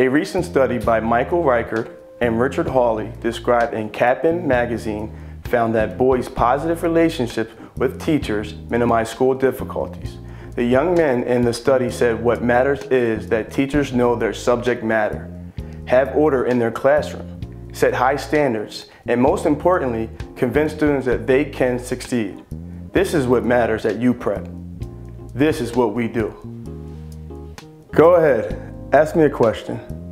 A recent study by Michael Reichert and Richard Hawley described in Kappan magazine found that boys' positive relationships with teachers minimize school difficulties. The young men in the study said what matters is that teachers know their subject matter, have order in their classroom, set high standards, and most importantly, convince students that they can succeed. This is what matters at UPrep. This is what we do. Go ahead, ask me a question.